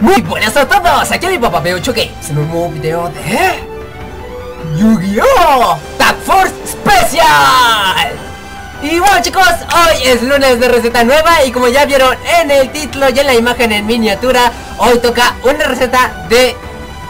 Muy buenas a todos, aquí mi papá Peo Choque en un nuevo video de Yu-Gi-Oh! Tag Force Special. Y bueno chicos, hoy es lunes de receta nueva y como ya vieron en el título y en la imagen en miniatura Hoy toca una receta de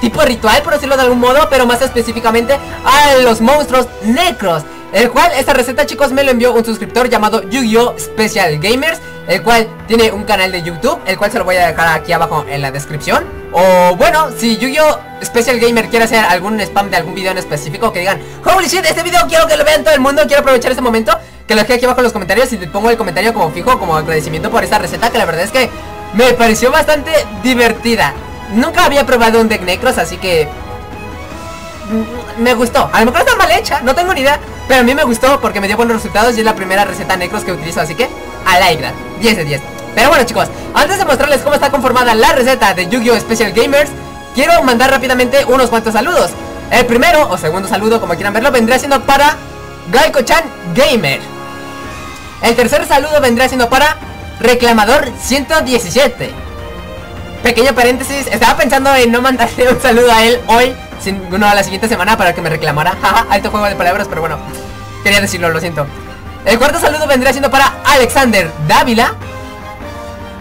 tipo ritual por decirlo de algún modo, pero más específicamente a los monstruos necros el cual esta receta chicos me lo envió un suscriptor llamado Yu-Gi-Oh! Special Gamers El cual tiene un canal de YouTube El cual se lo voy a dejar aquí abajo en la descripción O bueno, si Yu-Gi-Oh! Special Gamer quiere hacer algún spam de algún video en específico Que digan, holy shit, este video quiero que lo vean todo el mundo Quiero aprovechar este momento Que lo deje aquí abajo en los comentarios Y le pongo el comentario como fijo, como agradecimiento por esta receta Que la verdad es que me pareció bastante divertida Nunca había probado un deck necros, así que me gustó. A lo mejor está mal hecha, no tengo ni idea. Pero a mí me gustó porque me dio buenos resultados y es la primera receta necros que utilizo, así que alegra, 10 de 10. Pero bueno chicos, antes de mostrarles cómo está conformada la receta de Yu-Gi-Oh! Special Gamers, quiero mandar rápidamente unos cuantos saludos. El primero, o segundo saludo, como quieran verlo, vendría siendo para Gaiko-chan Gamer. El tercer saludo vendría siendo para Reclamador 117. Pequeño paréntesis, estaba pensando en no mandarle un saludo a él hoy sin, a la siguiente semana para que me reclamara. Jaja, alto juego de palabras, pero bueno, quería decirlo, lo siento. El cuarto saludo vendría siendo para Alexander Dávila.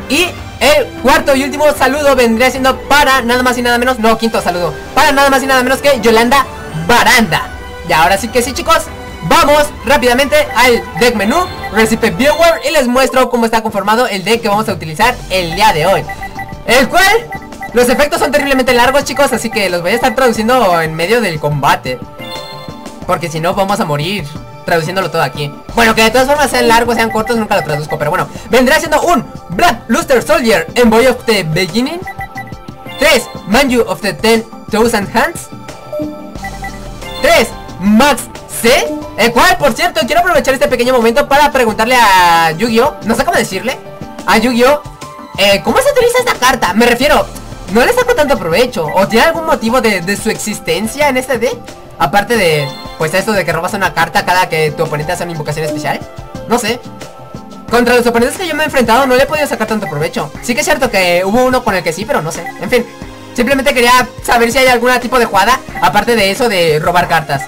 Y el cuarto y último saludo vendría siendo para nada más y nada menos, no, quinto saludo, para nada más y nada menos que Yolanda Baranda. Y ahora sí que sí, chicos, vamos rápidamente al deck menú, Recipe Viewer, y les muestro cómo está conformado el deck que vamos a utilizar el día de hoy. El cual los efectos son terriblemente largos, chicos, así que los voy a estar traduciendo en medio del combate. Porque si no, vamos a morir traduciéndolo todo aquí. Bueno, que de todas formas sean largos, sean cortos, nunca lo traduzco, pero bueno. Vendrá siendo un Black Luster Soldier en Boy of the Beginning. 3. Manju of the 10,000 Hands. 3. Max C. El cual, por cierto, quiero aprovechar este pequeño momento para preguntarle a Yu-Gi-Oh! No sé cómo decirle. A Yu-Gi-Oh! Eh, ¿Cómo se utiliza esta carta? Me refiero, no le saco tanto provecho ¿O tiene algún motivo de, su existencia en este deck? Aparte de, pues esto de que robas una carta cada que tu oponente hace una invocación especial. No sé. Contra los oponentes que yo me he enfrentado no le he podido sacar tanto provecho. Sí que es cierto que hubo uno con el que sí, pero no sé. En fin, simplemente quería saber si hay algún tipo de jugada Aparte de eso de robar cartas.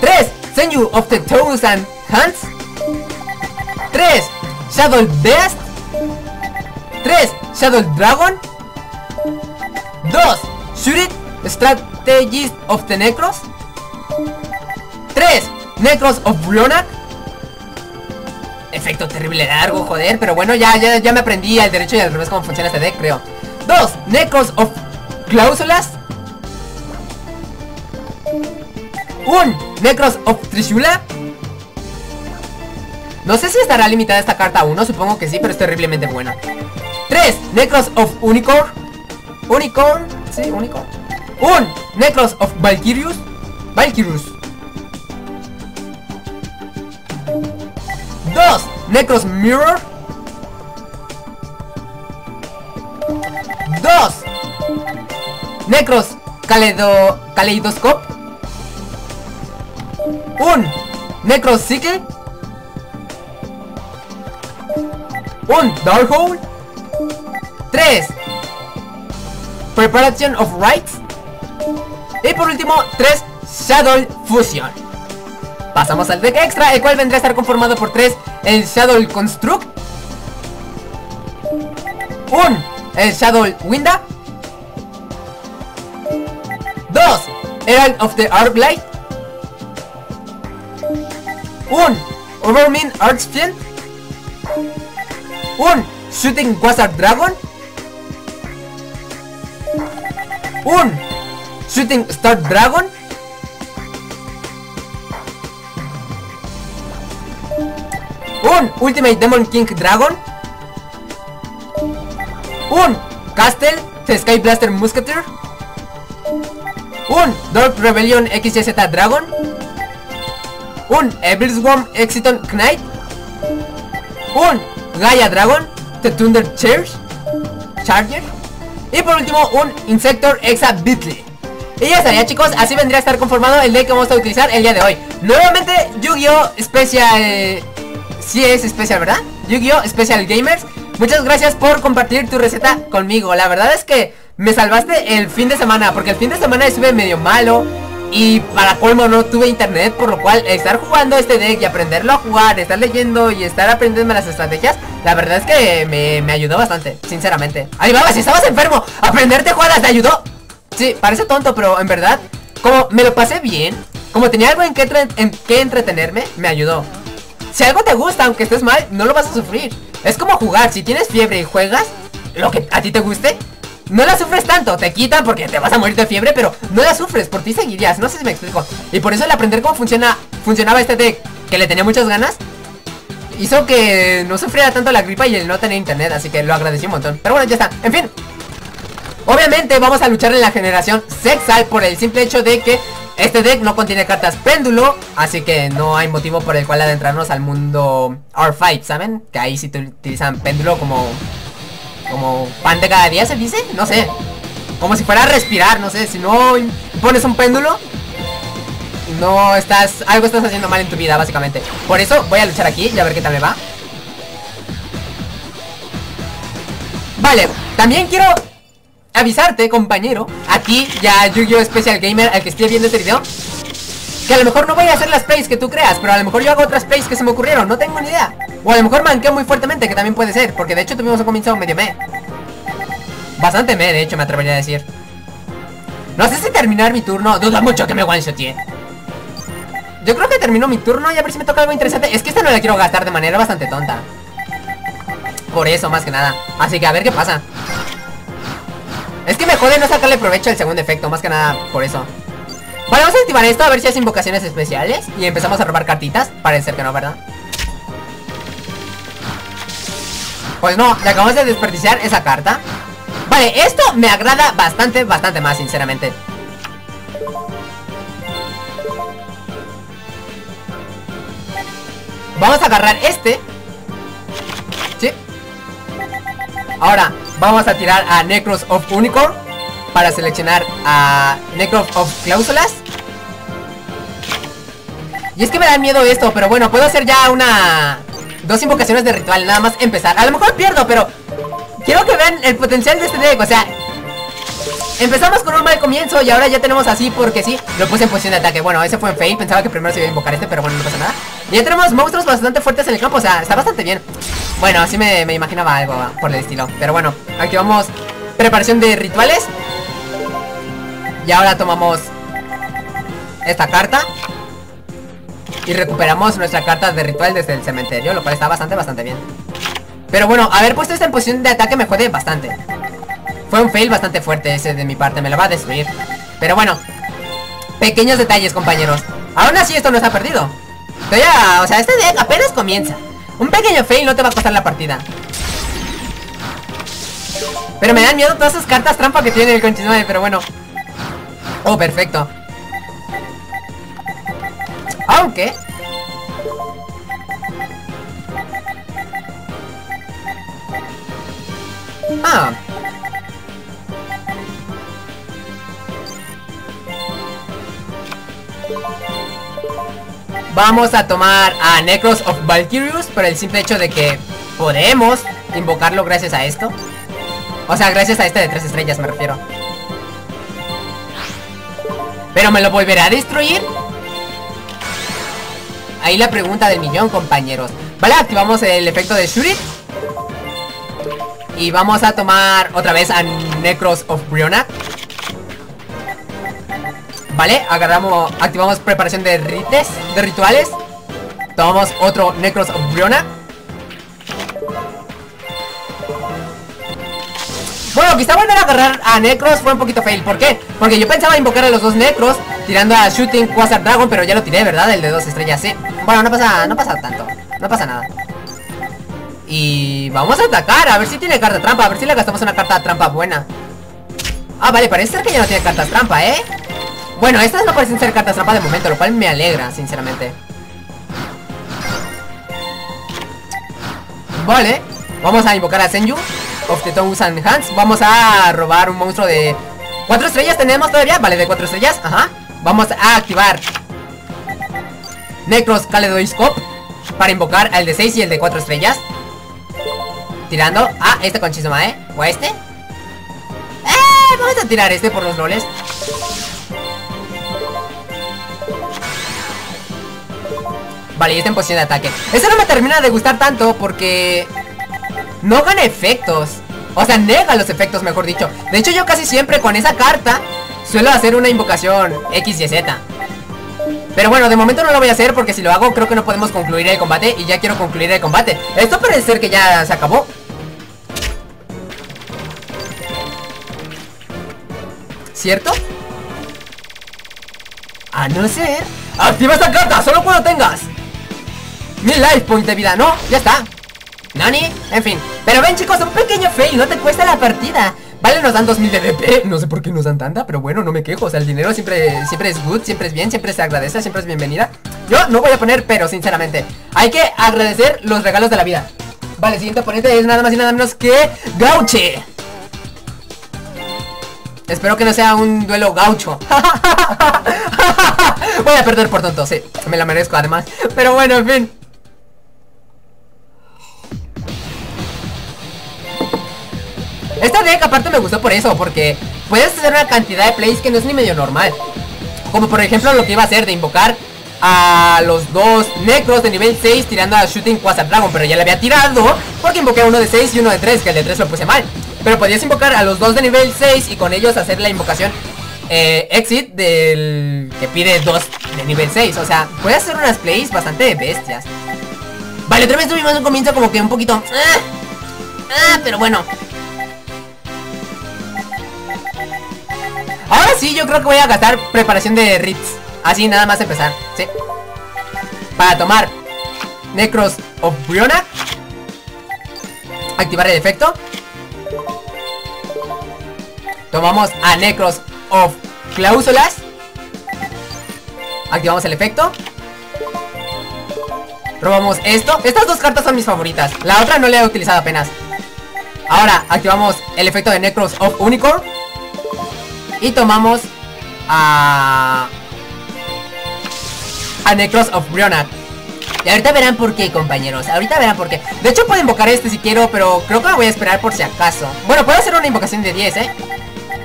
3. Senju of the Thousand Hands. 3. Shadow Beast. 3. Shadow Dragon 2. Shurit Strategist of the Necros 3. Necros of Brionac Efecto terrible largo, joder Pero bueno, ya, ya, ya me aprendí al derecho y al revés cómo funciona este deck, creo 2. Necros of Cláusulas 1. Necros of Trishula No sé si estará limitada esta carta a 1 Supongo que sí, pero es terriblemente buena 3. Necros of Unicorn Unicorn, sí, Unicorn. Un Necros of Valkyrius. Valkyrius. Dos Necros Mirror. Dos Necros Caleido Kaleidoscope. Un Necros Sickle. Un Darkhold. Tres Preparation of Rights. Y por último, 3 Shadow Fusion. Pasamos al deck extra, el cual vendrá a estar conformado por 3 el Shadow Construct. Un el Shadow Winda. 2 Herald of the Arclight. Un Overmin Archfiend. Un Shooting Wizard Dragon. Un Shooting Star Dragon un Ultimate Demon King Dragon un Castle Sky Blaster Musketeer un Dark Rebellion XYZ Dragon un Swarm Exiton Knight un Gaia Dragon The Thunder Charge Charger y por último, un Insector Exa Beatley. Y ya estaría chicos, así vendría a estar conformado el deck que vamos a utilizar el día de hoy Nuevamente Yu-Gi-Oh! Special... Si es especial, ¿verdad? Yu-Gi-Oh! Special Gamers muchas gracias por compartir tu receta conmigo. La verdad es que me salvaste el fin de semana, porque el fin de semana estuve medio malo. Y para colmo no tuve internet, por lo cual estar jugando este deck y aprenderlo a jugar, estar leyendo y estar aprendiendo las estrategias, la verdad es que me, ayudó bastante, sinceramente. Ahí vamos, si estabas enfermo, aprenderte jugadas te ayudó. Sí, parece tonto, pero en verdad, como me lo pasé bien, como tenía algo en que, en que entretenerme, me ayudó. Si algo te gusta, aunque estés mal, no lo vas a sufrir. Es como jugar, si tienes fiebre y juegas lo que a ti te guste, no la sufres tanto, te quitan porque te vas a morir de fiebre, pero no la sufres, por ti seguirías, no sé si me explico. Y por eso el aprender cómo funciona, funcionaba este deck, que le tenía muchas ganas, hizo que no sufriera tanto la gripa y el no tener internet, así que lo agradecí un montón. Pero bueno, ya está, en fin. Obviamente vamos a luchar en la generación Sexal por el simple hecho de que este deck no contiene cartas péndulo, así que no hay motivo por el cual adentrarnos al mundo R5, ¿saben? Que ahí sí te utilizan péndulo como como pan de cada día se dice, no sé. Como si fuera a respirar, no sé, si no pones un péndulo, no estás, algo estás haciendo mal en tu vida, básicamente. Por eso voy a luchar aquí y a ver qué tal me va. Vale, también quiero avisarte, compañero, a ti ya Yu-Gi-Oh! Special Gamer, al que esté viendo este video, que a lo mejor no voy a hacer las plays que tú creas, pero a lo mejor yo hago otras plays que se me ocurrieron, no tengo ni idea. O a lo mejor manqueo muy fuertemente, que también puede ser, porque de hecho tuvimos un comienzo medio me. Bastante me, de hecho, me atrevería a decir. No sé si terminar mi turno, duda mucho que me one shotee. Yo creo que termino mi turno y a ver si me toca algo interesante. Es que esta no la quiero gastar de manera bastante tonta. Por eso, más que nada. Así que a ver qué pasa. Es que me jode no sacarle provecho al segundo efecto, más que nada por eso. Vale, vamos a activar esto a ver si hace invocaciones especiales Y empezamos a robar cartitas Parece que no, ¿verdad? Pues no, le acabamos de desperdiciar esa carta. Vale, esto me agrada bastante, bastante más, sinceramente. Vamos a agarrar este. Sí. Ahora, vamos a tirar a Necros of Unicorn para seleccionar a Necro of Cláusulas. Y es que me da miedo esto, pero bueno, puedo hacer ya una... Dos invocaciones de ritual, nada más empezar. A lo mejor pierdo, pero... Quiero que vean el potencial de este deck, o sea... Empezamos con un mal comienzo y ahora ya tenemos así porque sí Lo puse en posición de ataque, bueno, ese fue en fail Pensaba que primero se iba a invocar este, pero bueno, no pasa nada. Y ya tenemos monstruos bastante fuertes en el campo, o sea, está bastante bien. Bueno, así me, me imaginaba algo por el estilo Pero bueno, aquí vamos. Preparación de rituales. Y ahora tomamos esta carta Y recuperamos nuestra carta de ritual desde el cementerio Lo cual está bastante, bastante bien. Pero bueno, haber puesto esta en posición de ataque me jode bastante. Fue un fail bastante fuerte ese de mi parte, me lo va a destruir. Pero bueno Pequeños detalles, compañeros. Aún así esto no está perdido. Todavía, o sea, este deck apenas comienza. Un pequeño fail no te va a costar la partida. Pero me dan miedo todas esas cartas trampa que tiene el continuo Pero bueno. Oh, perfecto. Aunque... Ah. Vamos a tomar a Necros of Valkyrius por el simple hecho de que podemos invocarlo gracias a esto. O sea, gracias a este de tres estrellas me refiero. ¿Pero me lo volverá a destruir? Ahí la pregunta del millón, compañeros. Vale, activamos el efecto de Shurit Y vamos a tomar otra vez a Necros of Briona. Vale, agarramos, activamos preparación de rites, de rituales. Tomamos otro Necros of Briona. Bueno, quizá volver a agarrar a Necros fue un poquito fail. ¿Por qué? Porque yo pensaba invocar a los dos Necros Tirando a Shooting Quasar Dragon Pero ya lo tiré, ¿verdad? El de dos estrellas, sí Bueno, no pasa, no pasa tanto No pasa nada Y vamos a atacar A ver si tiene carta trampa A ver si le gastamos una carta trampa buena Ah, vale, parece ser que ya no tiene cartas trampa, ¿eh? Bueno, estas no parecen ser cartas trampa de momento Lo cual me alegra, sinceramente Vale Vamos a invocar a Senju of the Tongues and Hands Vamos a robar un monstruo de... ¿Cuatro estrellas tenemos todavía? Vale, de cuatro estrellas, ajá Vamos a activar Necros Kaleidoscope Para invocar al de 6 y el de 4 estrellas Tirando. Ah, este con ¿eh? ¿O este? ¡Eh! Vamos a tirar este por los roles. Vale, y está en posición de ataque. Eso no me termina de gustar tanto porque... No gana efectos. O sea, nega los efectos, mejor dicho. De hecho, yo casi siempre con esa carta suelo hacer una invocación X y Z. Pero bueno, de momento no lo voy a hacer porque si lo hago creo que no podemos concluir el combate y ya quiero concluir el combate. Esto parece ser que ya se acabó. ¿Cierto? A no ser... ¡Activa esta carta! ¡Solo cuando tengas! Mil life point de vida, ¿no? Ya está Nani, en fin Pero ven chicos, un pequeño fail, no te cuesta la partida Vale, nos dan 2000 de DP No sé por qué nos dan tanta, pero bueno, no me quejo. O sea, el dinero siempre, siempre es good, siempre es bien Siempre se agradece, siempre es bienvenida. Yo no voy a poner pero, sinceramente Hay que agradecer los regalos de la vida. Vale, siguiente oponente es nada más y nada menos que Gauche. Espero que no sea un duelo gaucho. Voy a perder por tonto, sí Me la merezco además. Pero bueno, en fin Esta deck aparte me gustó por eso, porque puedes hacer una cantidad de plays que no es ni medio normal. Como por ejemplo lo que iba a hacer de invocar a los dos necros de nivel 6 tirando a Shooting Quasar Dragon, pero ya le había tirado porque invoqué uno de 6 y uno de 3, que el de 3 lo puse mal. Pero podías invocar a los dos de nivel 6 y con ellos hacer la invocación eh, Exit del que pide 2 de nivel 6. O sea, puedes hacer unas plays bastante bestias. Vale, otra vez tuvimos un comienzo como que un poquito... Ah, ah pero bueno, Ahora sí, yo creo que voy a gastar preparación de Ritz. Así nada más empezar, ¿sí? Para tomar Necros of Briona. Activar el efecto. Tomamos a Necros of Cláusulas. Activamos el efecto. Robamos esto. Estas dos cartas son mis favoritas. La otra no la he utilizado apenas. Ahora activamos el efecto de Necros of Unicorn. Y tomamos a... A Necros of Brionat. Y ahorita verán por qué, compañeros. Ahorita verán por qué. De hecho, puedo invocar este si quiero, pero creo que lo voy a esperar por si acaso. Bueno, puedo hacer una invocación de 10, ¿eh?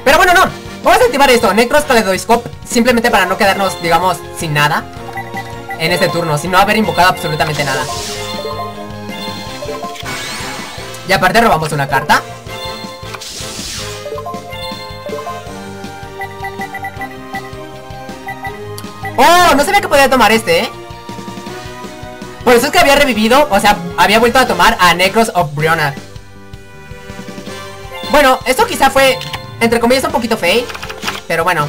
Pero bueno, no. Vamos a activar esto, Necros Kaleidoscope, simplemente para no quedarnos, digamos, sin nada en este turno, sin no haber invocado absolutamente nada. Y aparte robamos una carta. ¡Oh! No sabía que podía tomar este, ¿eh? Por eso es que había revivido, o sea, había vuelto a tomar a Necros of Briona. Bueno, esto quizá fue, entre comillas, un poquito fail. Pero bueno.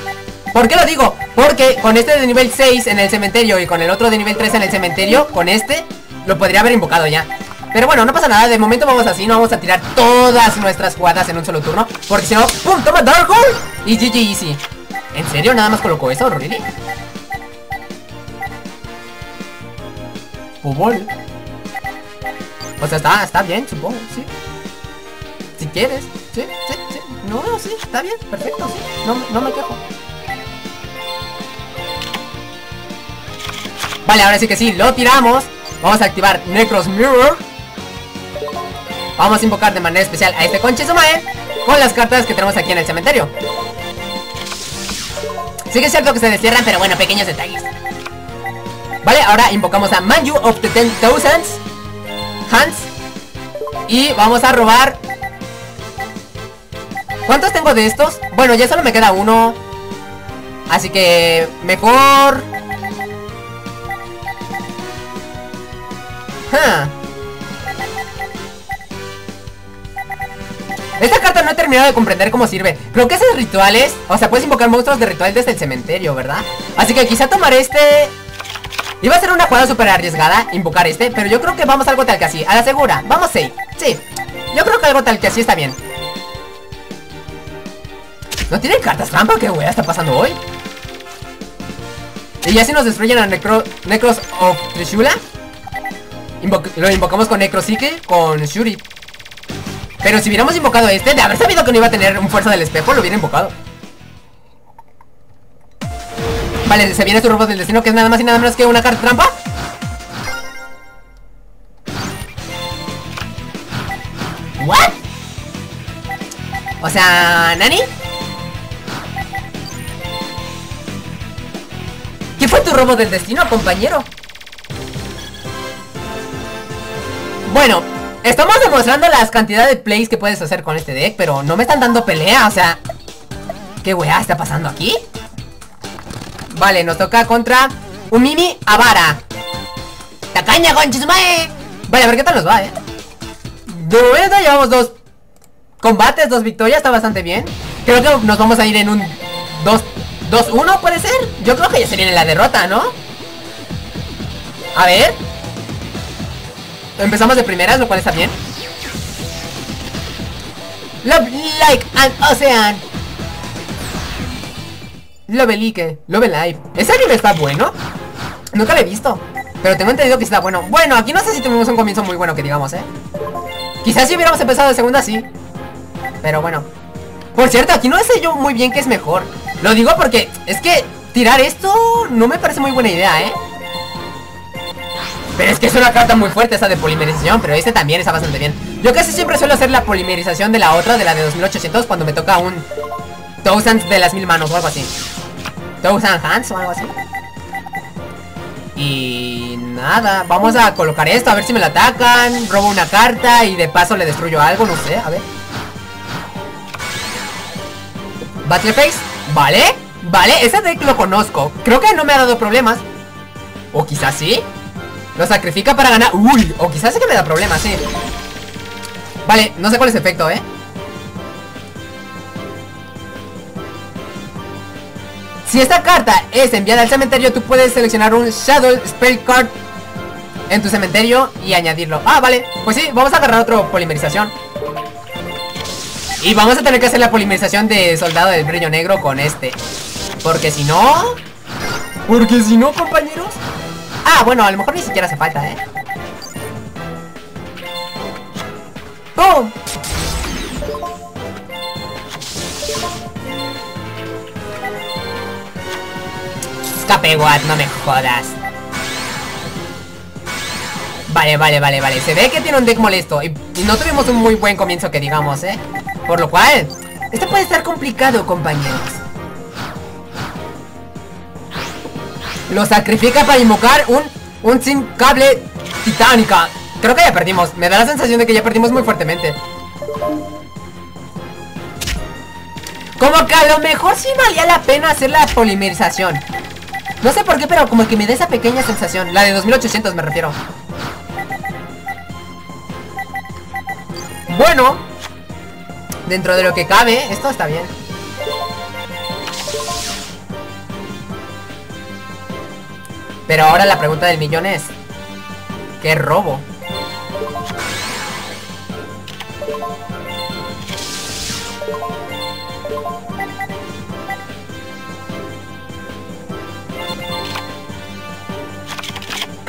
¿Por qué lo digo? Porque con este de nivel 6 en el cementerio y con el otro de nivel 3 en el cementerio, con este, lo podría haber invocado ya. Pero bueno, no pasa nada, de momento vamos así, no vamos a tirar todas nuestras jugadas en un solo turno. Porque si no, ¡pum! ¡Toma Dark Hole! Y GG Easy. ¿En serio? ¿Nada más colocó eso? ¿Really? O sea, está, está bien, supongo, sí. Si quieres, sí, sí, sí. No, sí, está bien, perfecto, sí. No, no me quejo. Vale, ahora sí que sí, lo tiramos. Vamos a activar Necros Mirror. Vamos a invocar de manera especial a este Conche Sumae con las cartas que tenemos aquí en el cementerio. Sí que es cierto que se destierran, pero bueno, pequeños detalles. Vale, ahora invocamos a Manju of the Ten Thousands Hands Y vamos a robar. ¿Cuántos tengo de estos? Bueno, ya solo me queda uno. Así que mejor. Esta carta no he terminado de comprender cómo sirve. Creo que esos rituales O sea, puedes invocar monstruos de ritual desde el cementerio, ¿verdad? Así que quizá tomar este Iba a ser una jugada súper arriesgada Invocar este, pero yo creo que vamos a algo tal que así. A la segura, vamos 6, sí Yo creo que algo tal que así está bien. ¿No tienen cartas trampa? ¿Qué wea está pasando hoy? Y ya si nos destruyen a Necro Necros of Trishula Lo invocamos con Necrosique Con Shuri. Pero si hubiéramos invocado este De haber sabido que no iba a tener un fuerza del espejo Lo hubiera invocado Vale, se viene su robot del destino que es nada más y nada menos que una carta trampa O sea, ¿Nani? ¿Qué fue tu robo del destino, compañero? Bueno, estamos demostrando las cantidades de plays que puedes hacer con este deck, pero no me están dando pelea, o sea... ¿Qué weá está pasando aquí? Vale, nos toca contra un Mimi Avara. ¡Tacaña, conchismae! Vale, a ver qué tal nos va, eh. De momento llevamos dos combates, dos victorias, está bastante bien. Creo que nos vamos a ir en un 2-1, ¿puede ser? Yo creo que ya se viene la derrota, ¿no? A ver. Empezamos de primeras, lo cual está bien. Love like an ocean. Love like, Love life. ¿Ese anime está bueno? Nunca lo he visto. Pero tengo entendido que está bueno. Bueno, aquí no sé si tuvimos un comienzo muy bueno que digamos, ¿eh? Quizás si hubiéramos empezado de segunda, sí. Pero bueno. Por cierto, aquí no sé yo muy bien qué es mejor. Lo digo porque es que tirar esto no me parece muy buena idea, ¿eh? Pero es que es una carta muy fuerte esa de polimerización Pero este también está bastante bien Yo casi siempre suelo hacer la polimerización de la otra De la de 2800 cuando me toca un Thousand de las mil manos o algo así Thousand hands o algo así. Y nada Vamos a colocar esto a ver si me la atacan. Robo una carta y de paso le destruyo algo No sé, a ver. Battleface Vale, vale, ese deck lo conozco. Creo que no me ha dado problemas. O quizás sí. Lo sacrifica para ganar. Uy, o quizás es que me da problemas, sí. Vale, no sé cuál es el efecto, ¿eh? Si esta carta es enviada al cementerio Tú puedes seleccionar un Shadow Spell Card En tu cementerio y añadirlo. Ah, vale, pues sí, vamos a agarrar otro polimerización. Y vamos a tener que hacer la polimerización de Soldado del Brillo Negro con este. Porque si no... Porque si no, compañeros. Ah, bueno, a lo mejor ni siquiera hace falta, ¿eh? ¡Pum! Escape, what, no me jodas. Vale, vale, vale, vale. Se ve que tiene un deck molesto. Y, y, no tuvimos un muy buen comienzo que digamos, ¿eh? Por lo cual Esto puede estar complicado, compañeros. Lo sacrifica para invocar un, un sin cable titánica. Creo que ya perdimos. Me da la sensación de que ya perdimos muy fuertemente. Como que a lo mejor sí valía la pena hacer la polimerización No sé por qué, pero como que me da esa pequeña sensación. La de 2800 me refiero. Bueno Dentro de lo que cabe, esto está bien. Pero ahora la pregunta del millón es ¿Qué robo?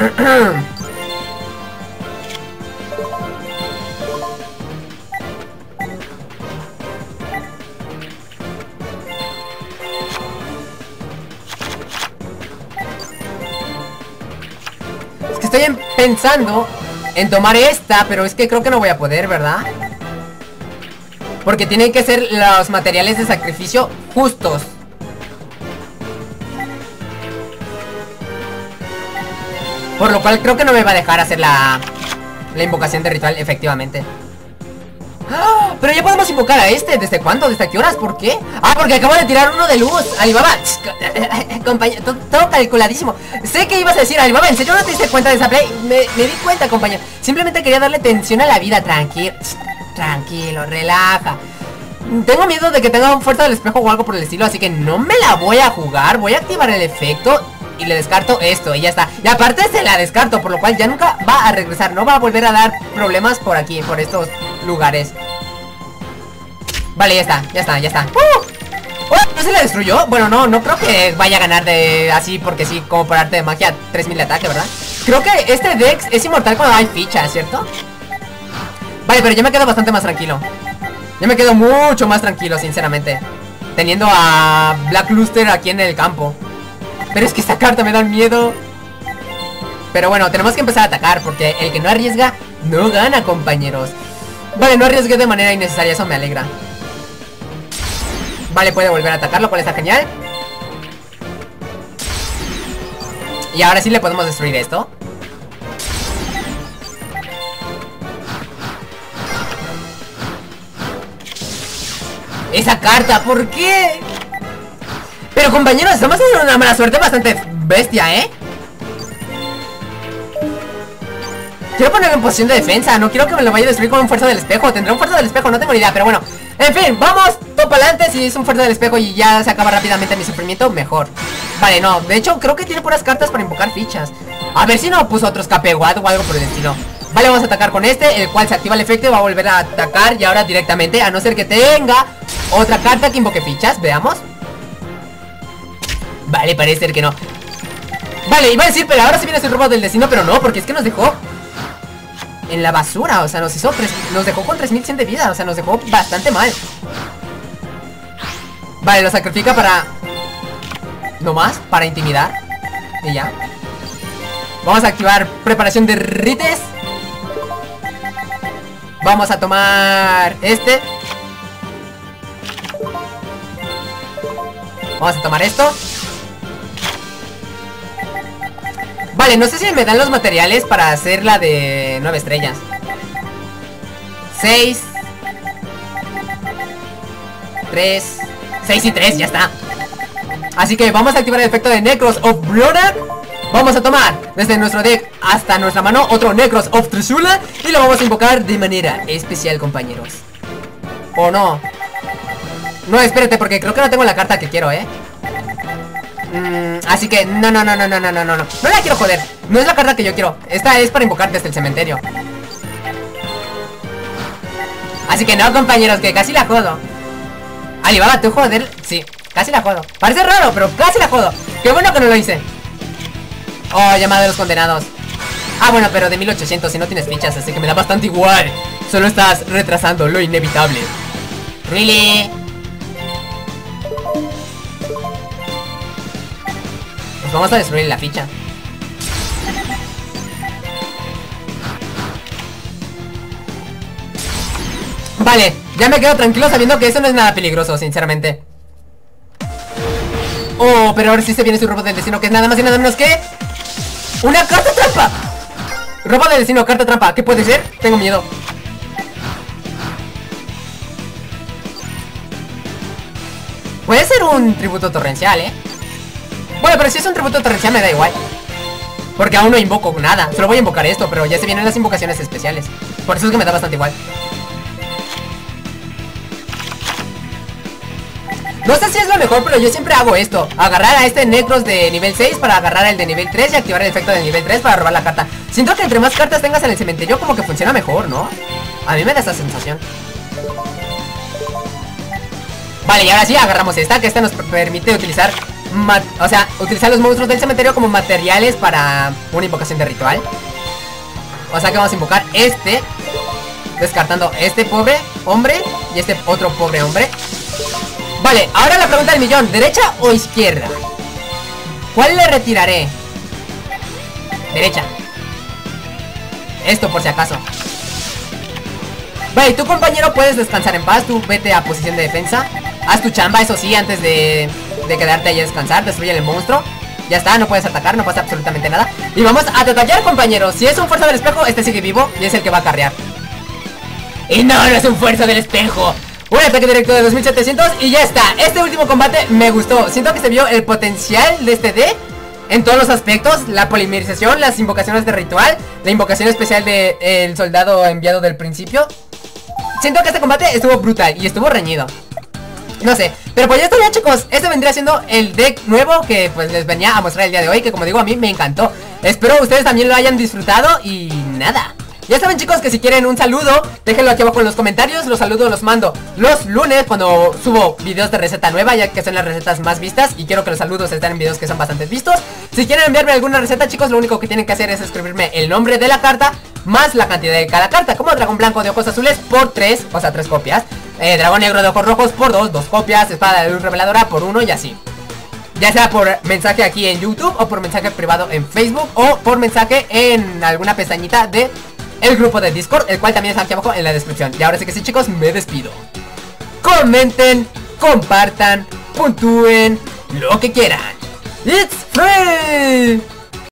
estoy pensando en tomar esta, pero es que creo que no voy a poder, ¿verdad? Porque tienen que ser los materiales de sacrificio justos. Por lo cual creo que no me va a dejar hacer la, la invocación de ritual, efectivamente. ¡Ah! Pero ya podemos invocar a este. ¿Desde cuándo? ¿Desde qué horas? ¿Por qué? Ah, porque acabo de tirar uno de luz. Alibaba. compañero, todo, calculadísimo. Sé que ibas a decir, Alibaba, ¿en serio no te diste cuenta de esa play? Me, di cuenta, compañero. Simplemente quería darle tensión a la vida. Tranquilo. Tranquilo, relaja. Tengo miedo de que tenga un fuerza del espejo o algo por el estilo, así que no me la voy a jugar. Voy a activar el efecto y le descarto esto y ya está. Y aparte se la descarto, por lo cual ya nunca va a regresar. No va a volver a dar problemas por aquí, por estos lugares. Vale, ya está, ya está, ya está. ¡Uh! ¡Oh! ¿No se la destruyó? Bueno, no, no creo que vaya a ganar de así porque sí, como por arte de magia 3000 de ataque, ¿verdad? Creo que este Dex es inmortal cuando hay fichas, ¿cierto? Vale, pero yo me quedo bastante más tranquilo Yo me quedo mucho más tranquilo, sinceramente Teniendo a Black Luster aquí en el campo Pero es que esta carta me da miedo. Pero bueno, tenemos que empezar a atacar Porque el que no arriesga, no gana, compañeros. Vale, no arriesgué de manera innecesaria, eso me alegra. Vale, puede volver a atacar, lo cual está genial. Y ahora sí le podemos destruir esto. Esa carta, ¿por qué? Pero compañeros, estamos teniendo una mala suerte bastante bestia, ¿eh? Quiero ponerlo en posición de defensa. No quiero que me lo vaya a destruir con un fuerza del espejo. Tendré un fuerza del espejo, no tengo ni idea Pero bueno, en fin, vamos Topa adelante, si es un fuerza del espejo y ya se acaba rápidamente mi sufrimiento, mejor. Vale, no, de hecho creo que tiene puras cartas para invocar fichas. A ver si no puso otro escape guad o algo por el estilo. Vale, vamos a atacar con este, el cual se activa el efecto y va a volver a atacar Y ahora directamente, a no ser que tenga otra carta que invoque fichas, veamos Vale, parece ser que no Vale, iba a decir, pero ahora sí viene el robot del destino Pero no, porque es que nos dejó en la basura, o sea, nos hizo tres, nos dejó con 3100 de vida, o sea, nos dejó bastante mal. Vale, lo sacrifica para no más, para intimidar. Y ya. Vamos a activar preparación de rites. Vamos a tomar este. Vamos a tomar esto. Vale, no sé si me dan los materiales para hacer la de 9 estrellas. 6 3 6 y 3, ya está. Así que vamos a activar el efecto de Necros of Blood. Vamos a tomar desde nuestro deck hasta nuestra mano otro Necros of Trishula Y lo vamos a invocar de manera especial, compañeros. ¿O no? No, espérate, porque creo que no tengo la carta que quiero, ¿eh? Mm, así que no, no, no, no, no, no, no, no No. La quiero joder. No es la carta que yo quiero. Esta es para invocar desde el cementerio. Así que no, compañeros, que casi la jodo. Alibaba, ¿tú joder? Sí, casi la jodo. Parece raro, pero casi la jodo. Qué bueno que no lo hice. Oh, llamada de los condenados. Ah, bueno, pero de 1800 si no tienes fichas Así que me da bastante igual. Solo estás retrasando lo inevitable. Really vamos a destruir la ficha. Vale, ya me quedo tranquilo sabiendo que eso no es nada peligroso, sinceramente. Oh, pero ahora sí se viene su robot del destino, que es nada más y nada menos que... ¡Una carta trampa! Robo del destino, carta trampa, ¿qué puede ser? Tengo miedo. Puede ser un tributo torrencial, ¿eh? Bueno, pero si es un tributo torrencial me da igual. Porque aún no invoco nada. Solo voy a invocar esto, pero ya se vienen las invocaciones especiales. Por eso es que me da bastante igual. No sé si es lo mejor, pero yo siempre hago esto. Agarrar a este Necros de nivel 6 para agarrar el de nivel 3 y activar el efecto de nivel 3 para robar la carta. Siento que entre más cartas tengas en el cementerio como que funciona mejor, ¿no? A mí me da esa sensación. Vale, y ahora sí, agarramos esta, que esta nos permite utilizar o sea, utilizar los monstruos del cementerio como materiales para una invocación de ritual. O sea que vamos a invocar este, descartando este pobre hombre y este otro pobre hombre. Vale, ahora la pregunta del millón, ¿derecha o izquierda? ¿Cuál le retiraré? Derecha. Esto por si acaso. Vale, tu compañero puedes descansar en paz, tú vete a posición de defensa. Haz tu chamba, eso sí, antes de de quedarte ahí a descansar, destruye el monstruo. Ya está, no puedes atacar, no pasa absolutamente nada. Y vamos a detallar, compañeros. Si es un fuerza del espejo, este sigue vivo y es el que va a carrear. Y no, no es un fuerza del espejo. Un ataque directo de 2700 y ya está. Este último combate me gustó. Siento que se vio el potencial de este D en todos los aspectos. La polimerización, las invocaciones de ritual, la invocación especial del el soldado enviado del principio. Siento que este combate estuvo brutal y estuvo reñido. No sé, pero pues ya está ya chicos. Este vendría siendo el deck nuevo que pues les venía a mostrar el día de hoy Que como digo a mí me encantó. Espero ustedes también lo hayan disfrutado y nada ya saben chicos que si quieren un saludo Déjenlo aquí abajo en los comentarios Los saludos los mando los lunes cuando subo videos de receta nueva Ya que son las recetas más vistas Y quiero que los saludos estén en videos que son bastante vistos. Si quieren enviarme alguna receta chicos Lo único que tienen que hacer es escribirme el nombre de la carta Más la cantidad de cada carta Como dragón blanco de ojos azules por 3 O sea 3 copias eh, dragón negro de ojos rojos por 2 Dos copias Espada de luz reveladora por 1 y así. Ya sea por mensaje aquí en YouTube o por mensaje privado en Facebook o por mensaje en alguna pestañita de el grupo de Discord, el cual también está aquí abajo en la descripción. Y ahora sí que sí chicos, me despido. Comenten compartan, puntúen, lo que quieran. ¡It's free!